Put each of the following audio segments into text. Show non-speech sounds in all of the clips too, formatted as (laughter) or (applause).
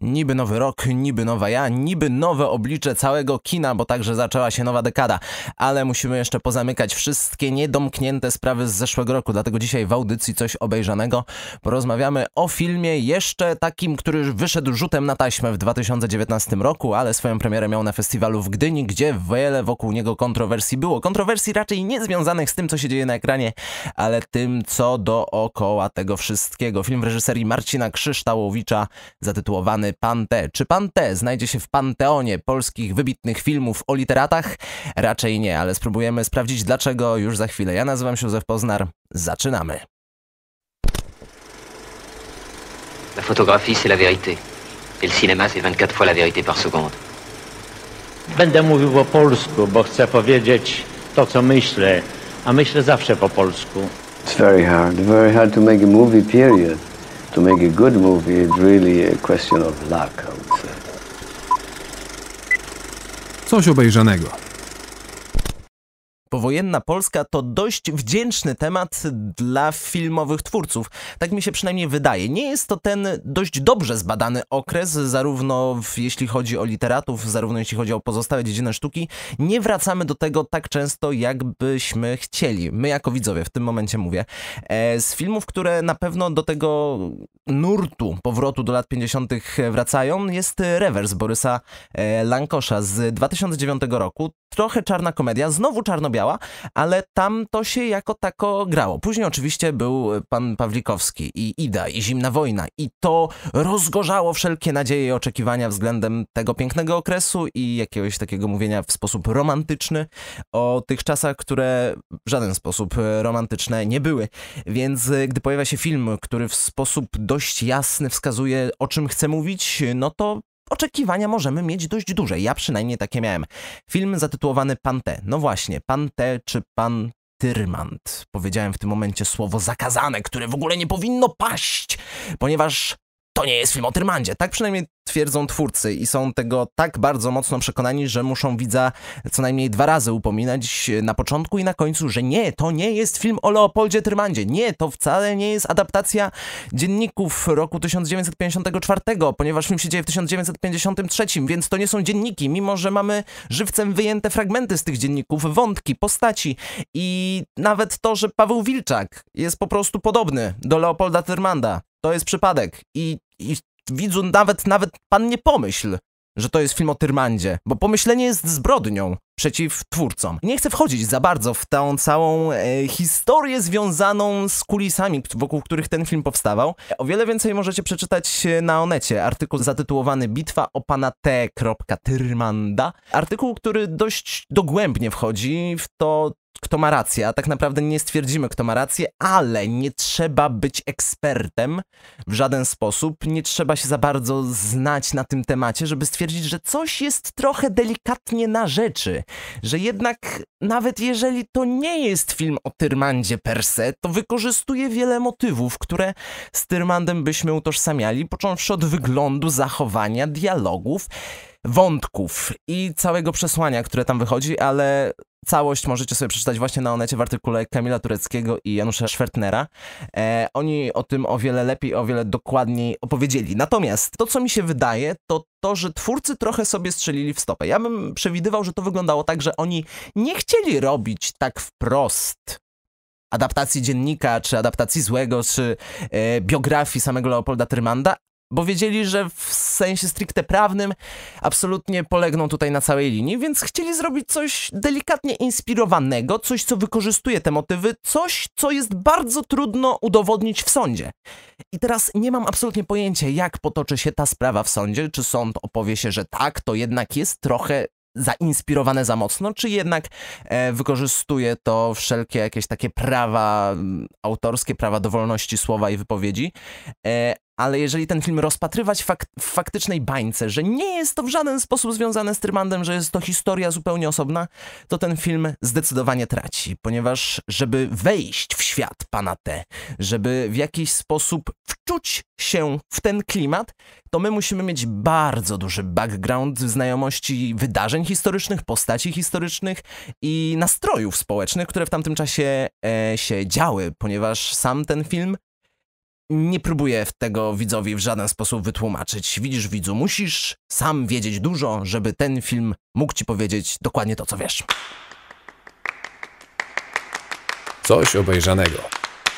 Niby nowy rok, niby nowa ja, niby nowe oblicze całego kina, bo także zaczęła się nowa dekada. Ale musimy jeszcze pozamykać wszystkie niedomknięte sprawy z zeszłego roku, dlatego dzisiaj w audycji coś obejrzanego porozmawiamy o filmie jeszcze takim, który wyszedł rzutem na taśmę w 2019 roku, ale swoją premierę miał na festiwalu w Gdyni, gdzie wiele wokół niego kontrowersji było. Kontrowersji raczej nie związanych z tym, co się dzieje na ekranie, ale tym, co dookoła tego wszystkiego. Film w reżyserii Marcina Krzyształowicza zatytułowany Pan T. Czy Pan T znajdzie się w panteonie polskich wybitnych filmów o literatach? Raczej nie, ale spróbujemy sprawdzić dlaczego już za chwilę. Ja nazywam się Józef Poznar. Zaczynamy. La photographie, c'est la vérité. Et le cinéma, c'est 24 fois la vérité par seconde. Będę mówił po polsku, bo chcę powiedzieć to, co myślę, a myślę zawsze po polsku. It's very hard, very hard to make a movie, period. To make a good movie, it's really a question of luck, I would say. Coś obejrzanego. Powojenna Polska to dość wdzięczny temat dla filmowych twórców. Tak mi się przynajmniej wydaje. Nie jest to ten dość dobrze zbadany okres, zarówno w, jeśli chodzi o literatów, zarówno jeśli chodzi o pozostałe dziedziny sztuki. Nie wracamy do tego tak często, jakbyśmy chcieli. My jako widzowie, w tym momencie mówię. E, z filmów, które na pewno do tego nurtu powrotu do lat 50. wracają, jest Rewers Borysa e, Lankosza z 2009 roku. Trochę czarna komedia, znowu czarno-biała, ale tam to się jako tako grało. Później oczywiście był pan Pawlikowski i Ida i Zimna Wojna i to rozgorzało wszelkie nadzieje i oczekiwania względem tego pięknego okresu i jakiegoś takiego mówienia w sposób romantyczny o tych czasach, które w żaden sposób romantyczne nie były. Więc y, gdy pojawia się film, który w sposób dość jasny wskazuje o czym chce mówić, no to oczekiwania możemy mieć dość duże. Ja przynajmniej takie miałem. Film zatytułowany Pan. No właśnie, Pan czy Pan Tyrmand. Powiedziałem w tym momencie słowo zakazane, które w ogóle nie powinno paść, ponieważ to nie jest film o Tyrmandzie. Tak przynajmniej twierdzą twórcy i są tego tak bardzo mocno przekonani, że muszą widza co najmniej dwa razy upominać na początku i na końcu, że nie, to nie jest film o Leopoldzie Tyrmandzie. Nie, to wcale nie jest adaptacja dzienników roku 1954, ponieważ film się dzieje w 1953, więc to nie są dzienniki, mimo że mamy żywcem wyjęte fragmenty z tych dzienników, wątki, postaci i nawet to, że Paweł Wilczak jest po prostu podobny do Leopolda Tyrmanda. To jest przypadek i, i widzu nawet, nawet pan nie pomyśl, że to jest film o Tyrmandzie, bo pomyślenie jest zbrodnią przeciw twórcom. Nie chcę wchodzić za bardzo w tę całą e, historię związaną z kulisami, wokół których ten film powstawał. O wiele więcej możecie przeczytać na Onecie. Artykuł zatytułowany Bitwa o pana T. Tyrmanda. Artykuł, który dość dogłębnie wchodzi w to, kto ma rację, a tak naprawdę nie stwierdzimy, kto ma rację, ale nie trzeba być ekspertem w żaden sposób, nie trzeba się za bardzo znać na tym temacie, żeby stwierdzić, że coś jest trochę delikatnie na rzeczy, że jednak nawet jeżeli to nie jest film o Tyrmandzie per se, to wykorzystuje wiele motywów, które z Tyrmandem byśmy utożsamiali, począwszy od wyglądu, zachowania, dialogów, wątków i całego przesłania, które tam wychodzi, ale całość możecie sobie przeczytać właśnie na Onecie w artykule Kamila Tureckiego i Janusza Schwertnera. E, oni o tym o wiele lepiej, o wiele dokładniej opowiedzieli. Natomiast to, co mi się wydaje, to to, że twórcy trochę sobie strzelili w stopę. Ja bym przewidywał, że to wyglądało tak, że oni nie chcieli robić tak wprost adaptacji dziennika, czy adaptacji złego, czy e, biografii samego Leopolda Tyrmanda, bo wiedzieli, że w sensie stricte prawnym absolutnie polegną tutaj na całej linii, więc chcieli zrobić coś delikatnie inspirowanego, coś, co wykorzystuje te motywy, coś, co jest bardzo trudno udowodnić w sądzie. I teraz nie mam absolutnie pojęcia, jak potoczy się ta sprawa w sądzie, czy sąd opowie się, że tak, to jednak jest trochę zainspirowane za mocno, czy jednak e, wykorzystuje to wszelkie jakieś takie prawa m, autorskie, prawa do wolności słowa i wypowiedzi. E, ale jeżeli ten film rozpatrywać fak w faktycznej bańce, że nie jest to w żaden sposób związane z Tyrmandem, że jest to historia zupełnie osobna, to ten film zdecydowanie traci, ponieważ żeby wejść w świat pana T, żeby w jakiś sposób wczuć się w ten klimat, to my musimy mieć bardzo duży background znajomości wydarzeń historycznych, postaci historycznych i nastrojów społecznych, które w tamtym czasie e, się działy, ponieważ sam ten film nie próbuję tego widzowi w żaden sposób wytłumaczyć. Widzisz, widzu, musisz sam wiedzieć dużo, żeby ten film mógł ci powiedzieć dokładnie to, co wiesz. Coś obejrzanego.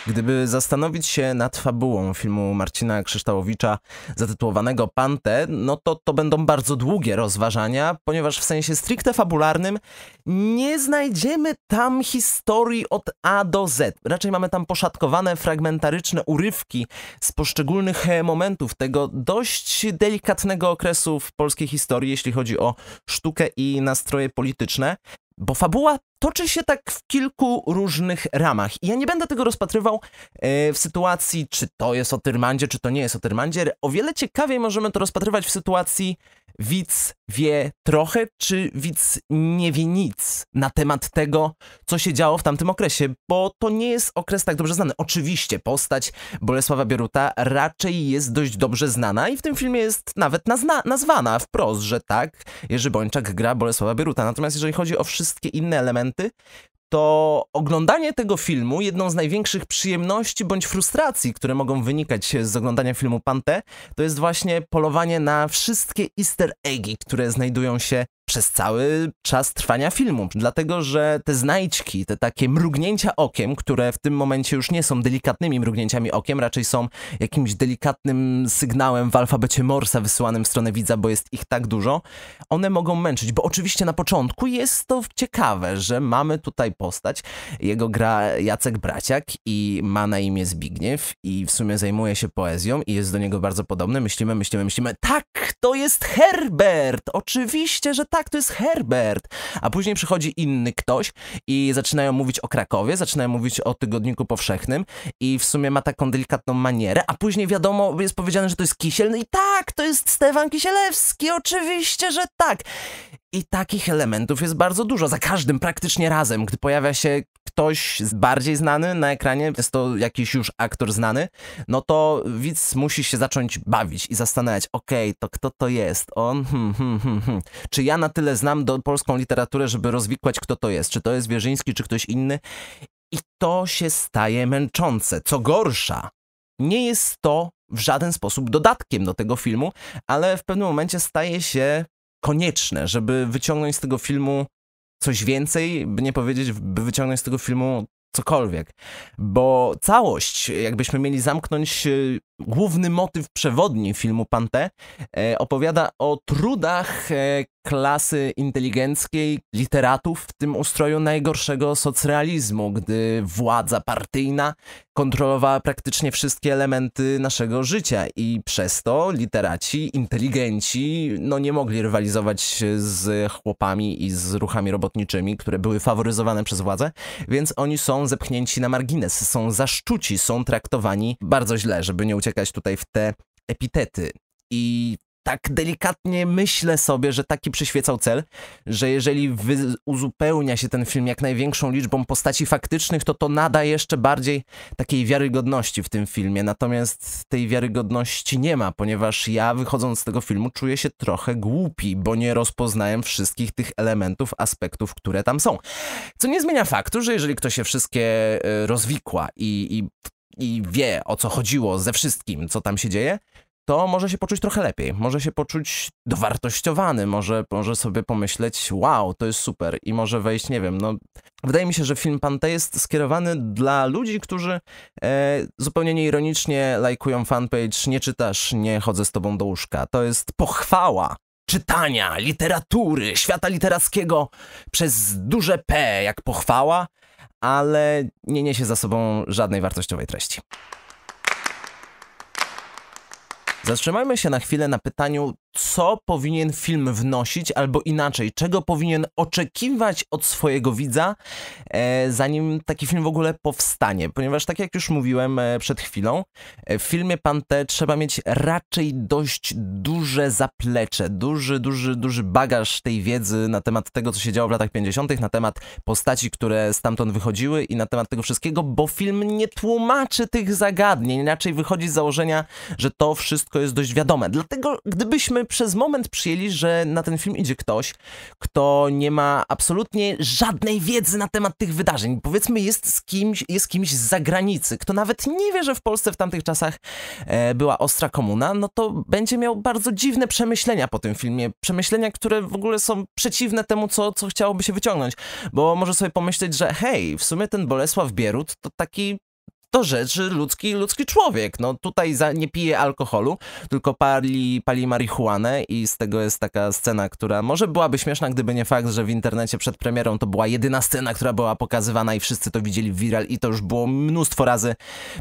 Gdyby zastanowić się nad fabułą filmu Marcina Krzyształowicza zatytułowanego Pante, no to to będą bardzo długie rozważania, ponieważ w sensie stricte fabularnym nie znajdziemy tam historii od A do Z. Raczej mamy tam poszatkowane, fragmentaryczne urywki z poszczególnych momentów tego dość delikatnego okresu w polskiej historii, jeśli chodzi o sztukę i nastroje polityczne bo fabuła toczy się tak w kilku różnych ramach. I ja nie będę tego rozpatrywał e, w sytuacji, czy to jest o Tyrmandzie, czy to nie jest o Tyrmandzie. O wiele ciekawiej możemy to rozpatrywać w sytuacji widz wie trochę, czy widz nie wie nic na temat tego, co się działo w tamtym okresie, bo to nie jest okres tak dobrze znany. Oczywiście postać Bolesława Bieruta raczej jest dość dobrze znana i w tym filmie jest nawet nazwana wprost, że tak, Jerzy Bończak gra Bolesława Bieruta. Natomiast jeżeli chodzi o wszystkie inne elementy, to oglądanie tego filmu, jedną z największych przyjemności bądź frustracji, które mogą wynikać z oglądania filmu Pante, to jest właśnie polowanie na wszystkie easter eggi, które znajdują się przez cały czas trwania filmu. Dlatego, że te znajdźki, te takie mrugnięcia okiem, które w tym momencie już nie są delikatnymi mrugnięciami okiem, raczej są jakimś delikatnym sygnałem w alfabecie Morsa wysyłanym w stronę widza, bo jest ich tak dużo, one mogą męczyć, bo oczywiście na początku jest to ciekawe, że mamy tutaj postać, jego gra Jacek Braciak i ma na imię Zbigniew i w sumie zajmuje się poezją i jest do niego bardzo podobny. Myślimy, myślimy, myślimy, tak, to jest Herbert! Oczywiście, że tak tak, to jest Herbert. A później przychodzi inny ktoś i zaczynają mówić o Krakowie, zaczynają mówić o Tygodniku Powszechnym i w sumie ma taką delikatną manierę, a później wiadomo, jest powiedziane, że to jest Kisiel, no i tak, to jest Stefan Kisielewski, oczywiście, że tak. I takich elementów jest bardzo dużo. Za każdym praktycznie razem, gdy pojawia się ktoś bardziej znany na ekranie, jest to jakiś już aktor znany, no to widz musi się zacząć bawić i zastanawiać, okej, okay, to kto to jest? On, hmm, hmm, hmm, hmm. Czy ja na tyle znam do polską literaturę, żeby rozwikłać, kto to jest? Czy to jest Wierzyński, czy ktoś inny? I to się staje męczące. Co gorsza, nie jest to w żaden sposób dodatkiem do tego filmu, ale w pewnym momencie staje się konieczne, żeby wyciągnąć z tego filmu coś więcej, by nie powiedzieć, by wyciągnąć z tego filmu cokolwiek. Bo całość, jakbyśmy mieli zamknąć e, główny motyw przewodni filmu Pante, e, opowiada o trudach e, klasy inteligenckiej, literatów w tym ustroju najgorszego socrealizmu, gdy władza partyjna kontrolowała praktycznie wszystkie elementy naszego życia i przez to literaci, inteligenci, no nie mogli rywalizować z chłopami i z ruchami robotniczymi, które były faworyzowane przez władzę, więc oni są zepchnięci na margines, są zaszczuci, są traktowani bardzo źle, żeby nie uciekać tutaj w te epitety. I tak delikatnie myślę sobie, że taki przyświecał cel, że jeżeli uzupełnia się ten film jak największą liczbą postaci faktycznych, to to nada jeszcze bardziej takiej wiarygodności w tym filmie. Natomiast tej wiarygodności nie ma, ponieważ ja wychodząc z tego filmu czuję się trochę głupi, bo nie rozpoznałem wszystkich tych elementów, aspektów, które tam są. Co nie zmienia faktu, że jeżeli ktoś się wszystkie e, rozwikła i, i i wie o co chodziło ze wszystkim, co tam się dzieje, to może się poczuć trochę lepiej, może się poczuć dowartościowany, może, może sobie pomyśleć, wow, to jest super i może wejść, nie wiem, no wydaje mi się, że film Pante jest skierowany dla ludzi, którzy e, zupełnie nieironicznie lajkują fanpage, nie czytasz, nie chodzę z tobą do łóżka. To jest pochwała czytania, literatury, świata literackiego przez duże P jak pochwała, ale nie niesie za sobą żadnej wartościowej treści. Zatrzymajmy się na chwilę na pytaniu, co powinien film wnosić, albo inaczej, czego powinien oczekiwać od swojego widza, e, zanim taki film w ogóle powstanie. Ponieważ, tak jak już mówiłem e, przed chwilą, e, w filmie Pante trzeba mieć raczej dość duże zaplecze, duży, duży, duży bagaż tej wiedzy na temat tego, co się działo w latach 50., na temat postaci, które stamtąd wychodziły i na temat tego wszystkiego, bo film nie tłumaczy tych zagadnień, raczej wychodzi z założenia, że to wszystko jest dość wiadome. Dlatego, gdybyśmy jakbyśmy przez moment przyjęli, że na ten film idzie ktoś, kto nie ma absolutnie żadnej wiedzy na temat tych wydarzeń. Powiedzmy, jest z kimś, jest kimś z zagranicy, kto nawet nie wie, że w Polsce w tamtych czasach e, była ostra komuna, no to będzie miał bardzo dziwne przemyślenia po tym filmie. Przemyślenia, które w ogóle są przeciwne temu, co, co chciałoby się wyciągnąć. Bo może sobie pomyśleć, że hej, w sumie ten Bolesław Bierut to taki to rzeczy ludzki, ludzki człowiek. No tutaj za, nie pije alkoholu, tylko pali, pali marihuanę i z tego jest taka scena, która może byłaby śmieszna, gdyby nie fakt, że w internecie przed premierą to była jedyna scena, która była pokazywana i wszyscy to widzieli w viral i to już było mnóstwo razy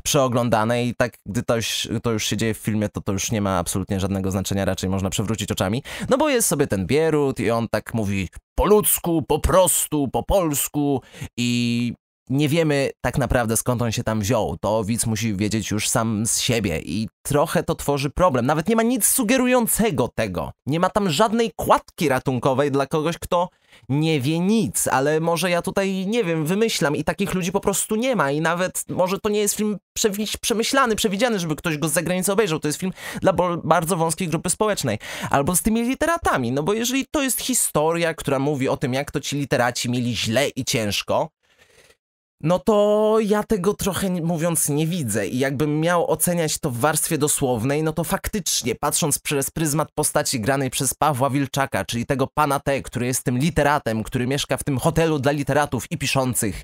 przeoglądane i tak, gdy to już, to już się dzieje w filmie, to to już nie ma absolutnie żadnego znaczenia, raczej można przewrócić oczami. No bo jest sobie ten Bierut i on tak mówi po ludzku, po prostu, po polsku i nie wiemy tak naprawdę skąd on się tam wziął. To widz musi wiedzieć już sam z siebie i trochę to tworzy problem. Nawet nie ma nic sugerującego tego. Nie ma tam żadnej kładki ratunkowej dla kogoś, kto nie wie nic, ale może ja tutaj, nie wiem, wymyślam i takich ludzi po prostu nie ma i nawet może to nie jest film przemyślany, przewidziany, żeby ktoś go z zagranicy obejrzał. To jest film dla bardzo wąskiej grupy społecznej. Albo z tymi literatami, no bo jeżeli to jest historia, która mówi o tym, jak to ci literaci mieli źle i ciężko, no to ja tego trochę mówiąc nie widzę i jakbym miał oceniać to w warstwie dosłownej, no to faktycznie, patrząc przez pryzmat postaci granej przez Pawła Wilczaka, czyli tego pana T, który jest tym literatem, który mieszka w tym hotelu dla literatów i piszących,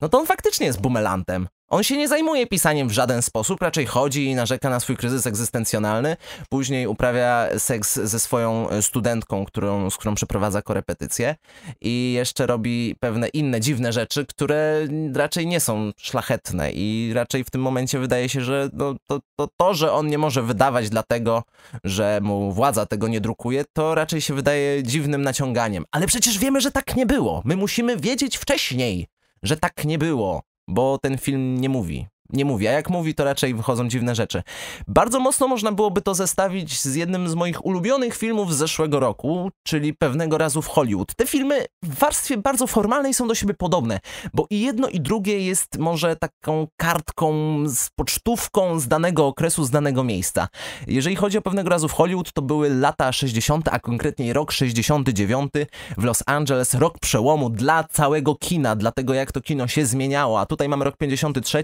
no to on faktycznie jest bumelantem. On się nie zajmuje pisaniem w żaden sposób, raczej chodzi i narzeka na swój kryzys egzystencjonalny, później uprawia seks ze swoją e, studentką, którą, z którą przeprowadza korepetycje i jeszcze robi pewne inne dziwne rzeczy, które raczej nie są szlachetne i raczej w tym momencie wydaje się, że no, to, to, to, że on nie może wydawać dlatego, że mu władza tego nie drukuje, to raczej się wydaje dziwnym naciąganiem. Ale przecież wiemy, że tak nie było. My musimy wiedzieć wcześniej, że tak nie było bo ten film nie mówi nie mówi, a jak mówi, to raczej wychodzą dziwne rzeczy. Bardzo mocno można byłoby to zestawić z jednym z moich ulubionych filmów z zeszłego roku, czyli Pewnego razu w Hollywood. Te filmy w warstwie bardzo formalnej są do siebie podobne, bo i jedno i drugie jest może taką kartką z pocztówką z danego okresu, z danego miejsca. Jeżeli chodzi o Pewnego razu w Hollywood, to były lata 60., a konkretniej rok 69 w Los Angeles, rok przełomu dla całego kina, dlatego jak to kino się zmieniało, a tutaj mamy rok 53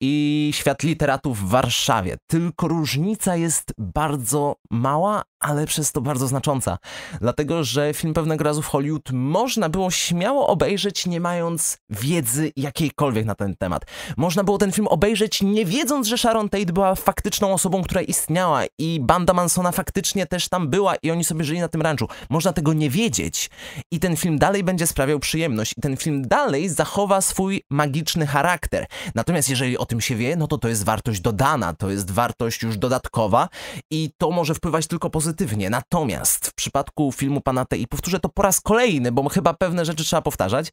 i świat literatów w Warszawie. Tylko różnica jest bardzo mała, ale przez to bardzo znacząca. Dlatego, że film pewnego razu w Hollywood można było śmiało obejrzeć, nie mając wiedzy jakiejkolwiek na ten temat. Można było ten film obejrzeć, nie wiedząc, że Sharon Tate była faktyczną osobą, która istniała i banda Mansona faktycznie też tam była i oni sobie żyli na tym ranczu. Można tego nie wiedzieć i ten film dalej będzie sprawiał przyjemność i ten film dalej zachowa swój magiczny charakter. Natomiast jeżeli o tym się wie, no to to jest wartość dodana, to jest wartość już dodatkowa i to może wpływać tylko pozytywnie. Natomiast w przypadku filmu Pana T, i powtórzę to po raz kolejny, bo chyba pewne rzeczy trzeba powtarzać,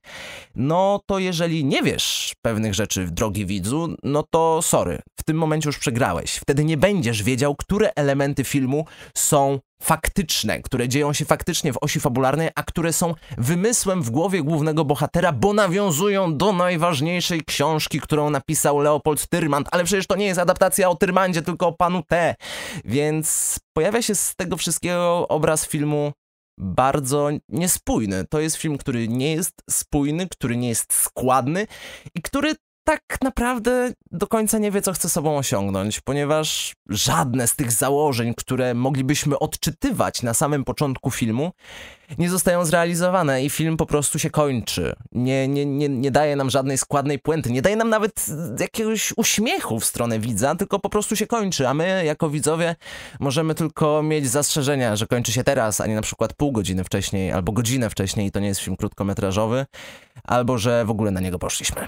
no to jeżeli nie wiesz pewnych rzeczy, drogi widzu, no to sorry, w tym momencie już przegrałeś. Wtedy nie będziesz wiedział, które elementy filmu są faktyczne, które dzieją się faktycznie w osi fabularnej, a które są wymysłem w głowie głównego bohatera, bo nawiązują do najważniejszej książki, którą napisał Leopold Tyrmand, ale przecież to nie jest adaptacja o Tyrmandzie, tylko o panu T. Więc pojawia się z tego wszystkiego obraz filmu bardzo niespójny. To jest film, który nie jest spójny, który nie jest składny i który tak naprawdę do końca nie wie, co chce sobą osiągnąć, ponieważ żadne z tych założeń, które moglibyśmy odczytywać na samym początku filmu, nie zostają zrealizowane i film po prostu się kończy. Nie, nie, nie, nie daje nam żadnej składnej puenty, nie daje nam nawet jakiegoś uśmiechu w stronę widza, tylko po prostu się kończy, a my jako widzowie możemy tylko mieć zastrzeżenia, że kończy się teraz, a nie na przykład pół godziny wcześniej albo godzinę wcześniej i to nie jest film krótkometrażowy, albo że w ogóle na niego poszliśmy.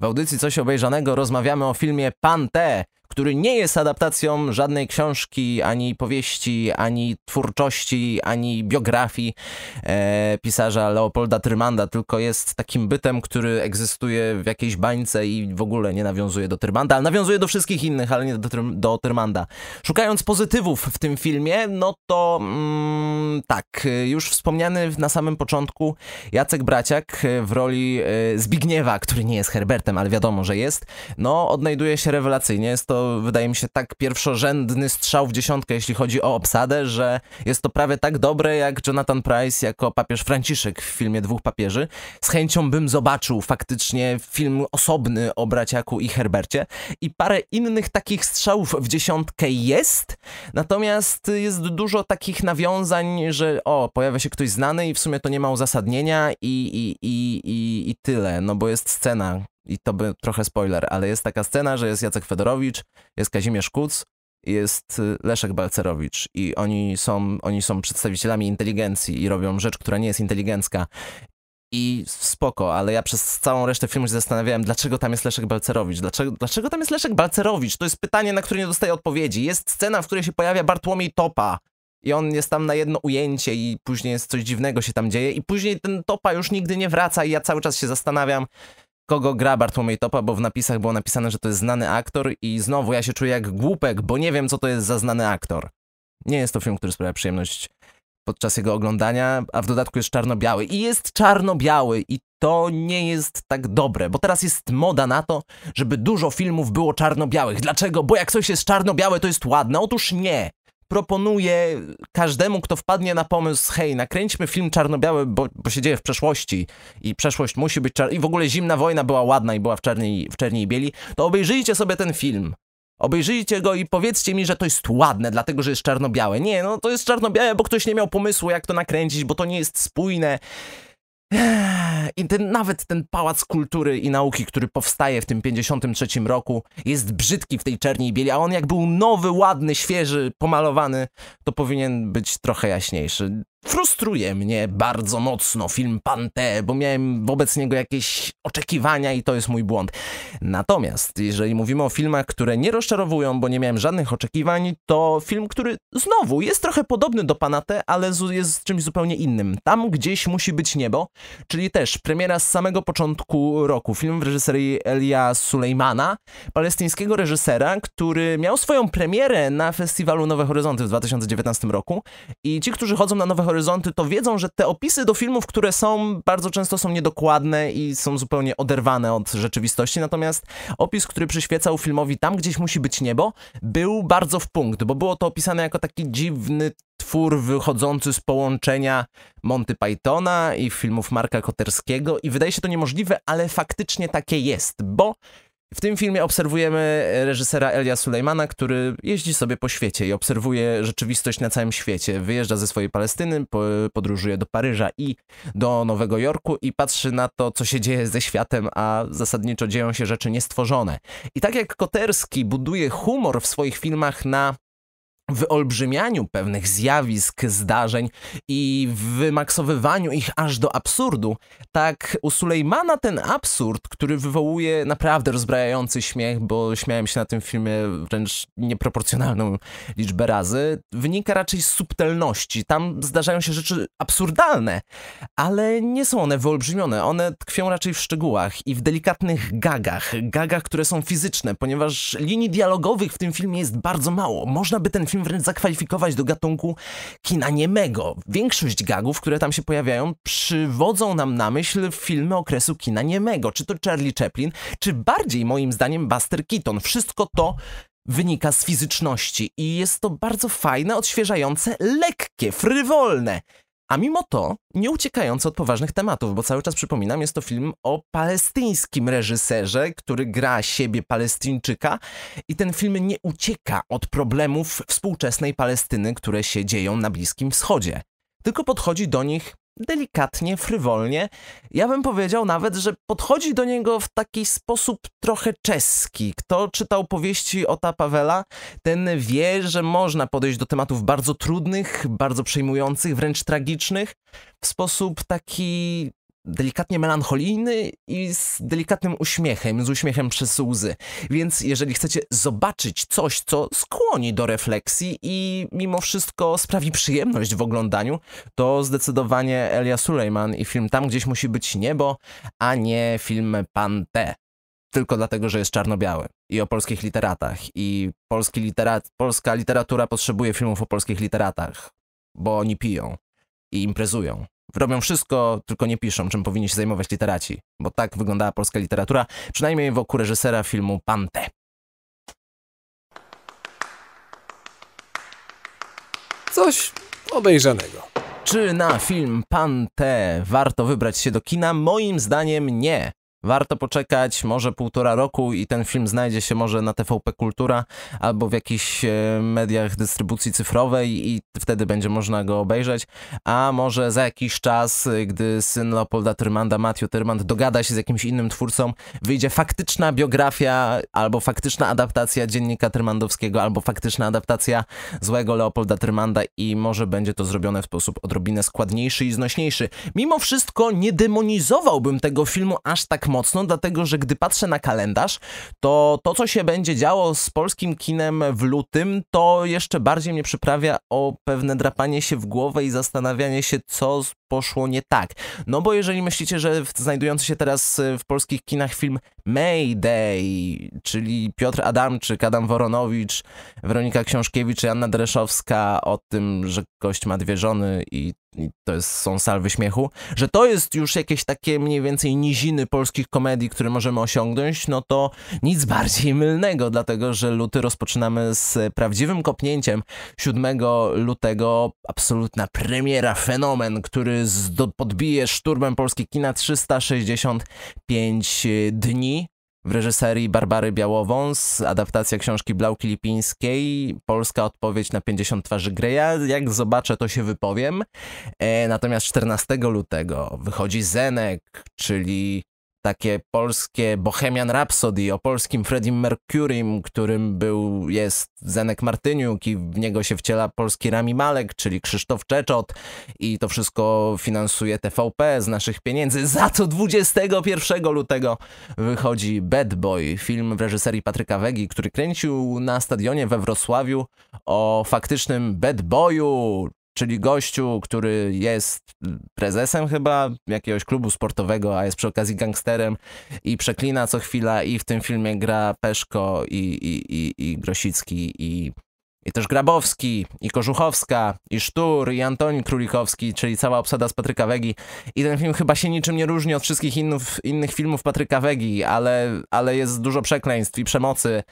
W audycji Coś Obejrzanego rozmawiamy o filmie Pan T, który nie jest adaptacją żadnej książki, ani powieści, ani twórczości, ani biografii e, pisarza Leopolda Tyrmanda, tylko jest takim bytem, który egzystuje w jakiejś bańce i w ogóle nie nawiązuje do Tyrmanda, ale nawiązuje do wszystkich innych, ale nie do, do Tyrmanda. Szukając pozytywów w tym filmie, no to mm, tak, już wspomniany na samym początku Jacek Braciak w roli e, Zbigniewa, który nie jest Herbertem, ale wiadomo, że jest, no odnajduje się rewelacyjnie. Jest to to wydaje mi się tak pierwszorzędny strzał w dziesiątkę, jeśli chodzi o obsadę, że jest to prawie tak dobre jak Jonathan Price jako papież Franciszek w filmie Dwóch Papieży. Z chęcią bym zobaczył faktycznie film osobny o braciaku i Herbercie i parę innych takich strzałów w dziesiątkę jest, natomiast jest dużo takich nawiązań, że o, pojawia się ktoś znany i w sumie to nie ma uzasadnienia i, i, i, i, i tyle, no bo jest scena, i to by trochę spoiler, ale jest taka scena, że jest Jacek Fedorowicz, jest Kazimierz Kuc, jest y, Leszek Balcerowicz i oni są, oni są przedstawicielami inteligencji i robią rzecz, która nie jest inteligencka. I spoko, ale ja przez całą resztę filmu się zastanawiałem, dlaczego tam jest Leszek Balcerowicz? Dlaczego, dlaczego tam jest Leszek Balcerowicz? To jest pytanie, na które nie dostaję odpowiedzi. Jest scena, w której się pojawia Bartłomiej Topa i on jest tam na jedno ujęcie i później jest coś dziwnego się tam dzieje i później ten Topa już nigdy nie wraca i ja cały czas się zastanawiam, kogo gra Bartłomiej Topa, bo w napisach było napisane, że to jest znany aktor i znowu ja się czuję jak głupek, bo nie wiem, co to jest za znany aktor. Nie jest to film, który sprawia przyjemność podczas jego oglądania, a w dodatku jest czarno-biały. I jest czarno-biały i to nie jest tak dobre, bo teraz jest moda na to, żeby dużo filmów było czarno-białych. Dlaczego? Bo jak coś jest czarno-białe, to jest ładne. Otóż nie proponuję każdemu, kto wpadnie na pomysł, hej, nakręćmy film czarno-biały, bo, bo się dzieje w przeszłości i przeszłość musi być czarna, i w ogóle zimna wojna była ładna i była w czarnej, w czerni i bieli, to obejrzyjcie sobie ten film. Obejrzyjcie go i powiedzcie mi, że to jest ładne, dlatego że jest czarno-białe. Nie, no to jest czarno-białe, bo ktoś nie miał pomysłu, jak to nakręcić, bo to nie jest spójne. I ten, nawet ten Pałac Kultury i Nauki, który powstaje w tym 53 roku, jest brzydki w tej czerni i bieli, a on jak był nowy, ładny, świeży, pomalowany, to powinien być trochę jaśniejszy. Frustruje mnie bardzo mocno film Pante, bo miałem wobec niego jakieś oczekiwania i to jest mój błąd. Natomiast jeżeli mówimy o filmach, które nie rozczarowują, bo nie miałem żadnych oczekiwań, to film, który znowu jest trochę podobny do Panate, ale jest czymś zupełnie innym. Tam gdzieś musi być niebo, czyli też premiera z samego początku roku. Film w reżyserii Elia Sulejmana, palestyńskiego reżysera, który miał swoją premierę na festiwalu Nowe Horyzonty w 2019 roku i ci, którzy chodzą na Nowe Horyzonty horyzonty, to wiedzą, że te opisy do filmów, które są, bardzo często są niedokładne i są zupełnie oderwane od rzeczywistości. Natomiast opis, który przyświecał filmowi Tam gdzieś musi być niebo, był bardzo w punkt, bo było to opisane jako taki dziwny twór wychodzący z połączenia Monty Pythona i filmów Marka Koterskiego i wydaje się to niemożliwe, ale faktycznie takie jest, bo w tym filmie obserwujemy reżysera Elia Sulejmana, który jeździ sobie po świecie i obserwuje rzeczywistość na całym świecie. Wyjeżdża ze swojej Palestyny, podróżuje do Paryża i do Nowego Jorku i patrzy na to, co się dzieje ze światem, a zasadniczo dzieją się rzeczy niestworzone. I tak jak Koterski buduje humor w swoich filmach na wyolbrzymianiu pewnych zjawisk, zdarzeń i wymaksowywaniu ich aż do absurdu, tak u Sulejmana ten absurd, który wywołuje naprawdę rozbrajający śmiech, bo śmiałem się na tym filmie wręcz nieproporcjonalną liczbę razy, wynika raczej z subtelności. Tam zdarzają się rzeczy absurdalne, ale nie są one wyolbrzymione. One tkwią raczej w szczegółach i w delikatnych gagach, gagach, które są fizyczne, ponieważ linii dialogowych w tym filmie jest bardzo mało. Można by ten film film wręcz zakwalifikować do gatunku kina niemego. Większość gagów, które tam się pojawiają, przywodzą nam na myśl filmy okresu kina niemego. Czy to Charlie Chaplin, czy bardziej moim zdaniem Buster Keaton. Wszystko to wynika z fizyczności i jest to bardzo fajne, odświeżające, lekkie, frywolne. A mimo to nie uciekając od poważnych tematów, bo cały czas przypominam, jest to film o palestyńskim reżyserze, który gra siebie Palestyńczyka i ten film nie ucieka od problemów współczesnej Palestyny, które się dzieją na Bliskim Wschodzie, tylko podchodzi do nich delikatnie, frywolnie. Ja bym powiedział nawet, że podchodzi do niego w taki sposób trochę czeski. Kto czytał powieści Ota Pawela, ten wie, że można podejść do tematów bardzo trudnych, bardzo przejmujących, wręcz tragicznych w sposób taki delikatnie melancholijny i z delikatnym uśmiechem, z uśmiechem przez łzy. Więc jeżeli chcecie zobaczyć coś, co skłoni do refleksji i mimo wszystko sprawi przyjemność w oglądaniu, to zdecydowanie Elia Sulejman i film Tam gdzieś musi być niebo, a nie film Pan T. Tylko dlatego, że jest czarno-biały i o polskich literatach i polski literat, polska literatura potrzebuje filmów o polskich literatach, bo oni piją i imprezują robią wszystko, tylko nie piszą, czym powinni się zajmować literaci, bo tak wyglądała polska literatura, przynajmniej wokół reżysera filmu Pante. Coś obejrzanego. Czy na film Pante warto wybrać się do kina? Moim zdaniem nie. Warto poczekać może półtora roku i ten film znajdzie się może na TVP Kultura albo w jakichś e, mediach dystrybucji cyfrowej i wtedy będzie można go obejrzeć, a może za jakiś czas, e, gdy syn Leopolda Tyrmanda, Matthew Tyrmand dogada się z jakimś innym twórcą, wyjdzie faktyczna biografia albo faktyczna adaptacja dziennika Tyrmandowskiego albo faktyczna adaptacja złego Leopolda Tyrmanda i może będzie to zrobione w sposób odrobinę składniejszy i znośniejszy. Mimo wszystko nie demonizowałbym tego filmu aż tak mocno, dlatego że gdy patrzę na kalendarz, to to, co się będzie działo z polskim kinem w lutym, to jeszcze bardziej mnie przyprawia o pewne drapanie się w głowę i zastanawianie się, co poszło nie tak. No bo jeżeli myślicie, że znajdujący się teraz w polskich kinach film Mayday, czyli Piotr Adamczyk, Adam Woronowicz, Weronika Książkiewicz i Anna Dreszowska o tym, że gość ma dwie żony i, i to jest, są salwy śmiechu, że to jest już jakieś takie mniej więcej niziny polskich komedii, które możemy osiągnąć, no to nic bardziej mylnego, dlatego że luty rozpoczynamy z prawdziwym kopnięciem. 7 lutego absolutna premiera, fenomen, który podbije szturmem polskie kina 365 dni w reżyserii Barbary Białowąs, adaptacja książki Blauki Lipińskiej, polska odpowiedź na 50 twarzy Greja. Jak zobaczę, to się wypowiem. E, natomiast 14 lutego wychodzi Zenek, czyli takie polskie Bohemian Rhapsody o polskim Freddie Mercurym, którym był, jest Zenek Martyniuk i w niego się wciela polski Rami Malek, czyli Krzysztof Czeczot i to wszystko finansuje TVP z naszych pieniędzy. Za to 21 lutego wychodzi Bad Boy, film w reżyserii Patryka Wegi, który kręcił na stadionie we Wrocławiu o faktycznym Bad Boyu, czyli gościu, który jest prezesem chyba jakiegoś klubu sportowego, a jest przy okazji gangsterem i przeklina co chwila i w tym filmie gra Peszko i, i, i, i Grosicki i, i też Grabowski, i Kożuchowska, i Sztur, i Antoni Królikowski, czyli cała obsada z Patryka Wegi. I ten film chyba się niczym nie różni od wszystkich innych, innych filmów Patryka Wegi, ale, ale jest dużo przekleństw i przemocy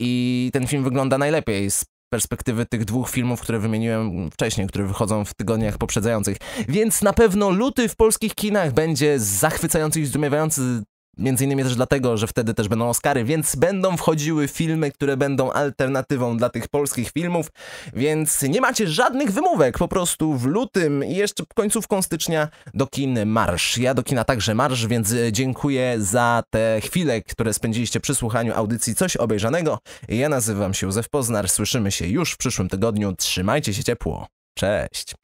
i ten film wygląda najlepiej z perspektywy tych dwóch filmów, które wymieniłem wcześniej, które wychodzą w tygodniach poprzedzających. Więc na pewno luty w polskich kinach będzie zachwycający i zdumiewający Między innymi też dlatego, że wtedy też będą Oscary, więc będą wchodziły filmy, które będą alternatywą dla tych polskich filmów, więc nie macie żadnych wymówek, po prostu w lutym i jeszcze końcówką stycznia do kin marsz. Ja do kina także marsz, więc dziękuję za te chwile, które spędziliście przy słuchaniu audycji Coś Obejrzanego. Ja nazywam się Józef Poznar, słyszymy się już w przyszłym tygodniu, trzymajcie się ciepło, cześć!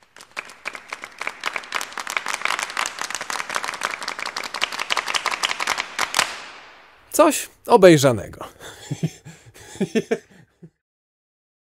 Coś obejrzanego. (laughs)